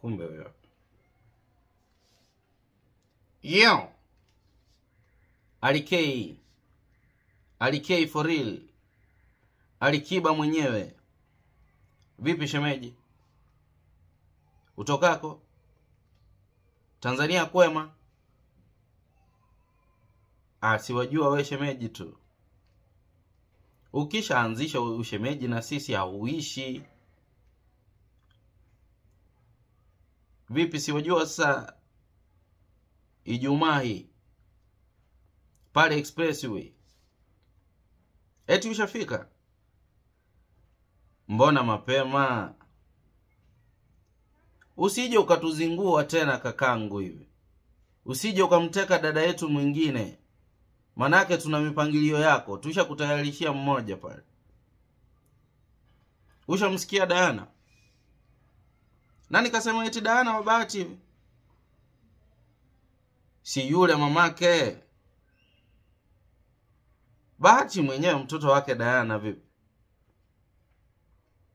kumbe wewe. yo! Alikei alikei for real. Alikiba mwenyewe. Vipi shemeji? Utokako? Tanzania kwema? Ah, siwajua we shemeji tu. Ukishaanzisha ushemeji na sisi hauishi vipi siwajua sasa ijumaa hii? Pale expressway eti ushafika mbona mapema? Usije ukatuzingua tena kakangu hivi. Usije ukamteka dada yetu mwingine. Manake tuna mipangilio yako. Tushakutayarishia mmoja pale. Ushamsikia dayana nani kasema eti Diana wa bahati si yule mamake? Bahati mwenyewe mtoto wake Diana. vipi?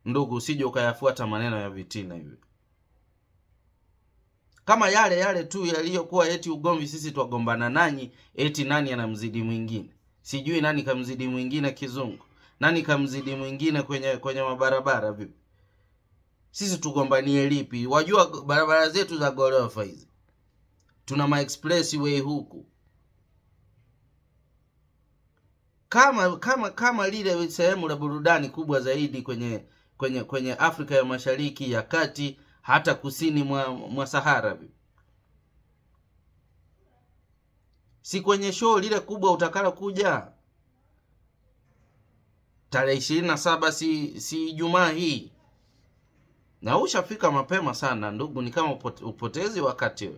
Ndugu usije ukayafuata maneno ya vitina hivi. Kama yale yale tu yaliyokuwa eti ugomvi sisi twagombana nanyi eti nani anamzidi mwingine? Sijui nani kamzidi mwingine kizungu. Nani kamzidi mwingine kwenye kwenye mabarabara vipi sisi tugombanie lipi? Wajua barabara zetu za ghorofa hizi. Tuna ma expressway huku. Kama kama kama lile sehemu la burudani kubwa zaidi kwenye kwenye kwenye afrika ya mashariki ya kati hata kusini mwa, mwa sahara si kwenye show lile kubwa utakala kuja? Tarehe ishirini na saba si si ijumaa hii na ushafika mapema sana ndugu ni kama upotezi wakati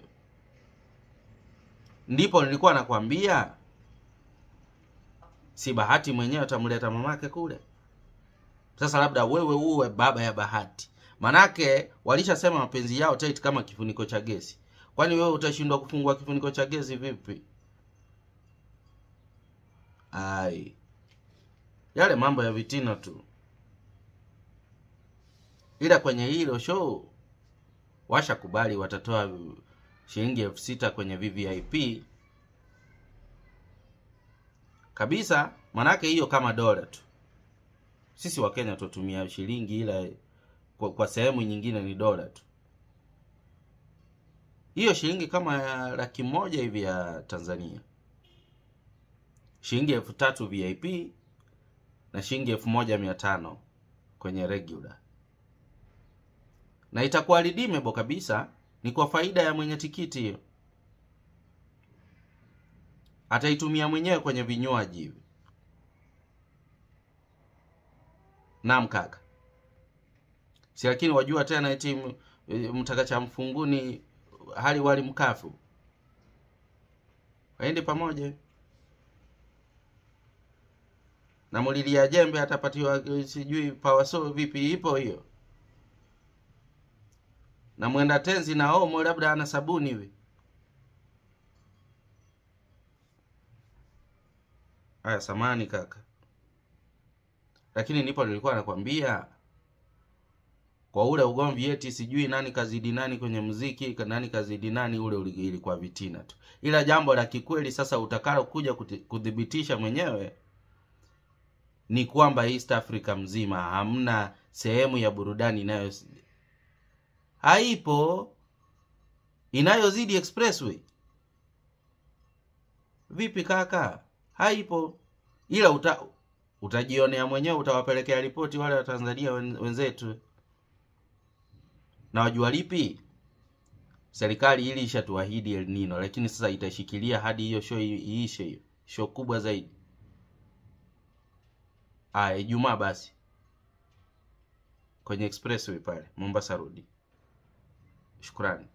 ndipo nilikuwa nakwambia si bahati mwenyewe atamleta mamake kule. Sasa labda wewe uwe baba ya bahati. Manake walishasema mapenzi yao tight kama kifuniko cha gesi. Kwani wewe utashindwa kufungua kifuniko cha gesi vipi? Ai. Yale mambo ya vitina tu ila kwenye hilo show washakubali watatoa shilingi elfu sita kwenye vvip kabisa manake hiyo kama dola tu. Sisi wakenya tutumia shilingi ila kwa, kwa sehemu nyingine ni dola tu. Hiyo shilingi kama laki moja hivi ya tanzania. Shilingi elfu tatu vip na shilingi elfu moja mia tano kwenye regular na itakuwa redeemable kabisa ni kwa faida ya mwenye tikiti hiyo. Ataitumia mwenyewe kwenye vinywaji hivi. Naam kaka. Si lakini wajua tena eti mtaka cha mfunguni hali wali mkafu. Waende pamoja. Na mulilia jembe atapatiwa sijui pawaso vipi ipo hiyo na mwenda tenzi na omo labda ana sabuni we haya samani kaka. Lakini nipo nilikuwa nakwambia kwa ule ugomvi eti sijui nani kazidi nani kwenye mziki nani kazidi nani ule ilikuwa vitina tu. Ila jambo la kikweli sasa utakalo kuja kuthibitisha mwenyewe ni kwamba east africa mzima hamna sehemu ya burudani inayo haipo. Inayozidi expressway. Vipi kaka? Haipo. Ila uta, utajionea mwenyewe utawapelekea ripoti wale wa tanzania wenzetu. Na wajua lipi? Serikali ili ishatuahidi el nino lakini sasa itashikilia hadi hiyo show iishe hiyo. Show kubwa zaidi. Aya ijumaa basi. Kwenye expressway pale mombasa rudi shukrani.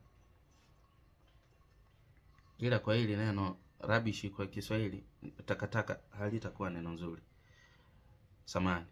Ila kwa hili neno rabishi kwa kiswahili takataka halitakuwa neno nzuri. Samani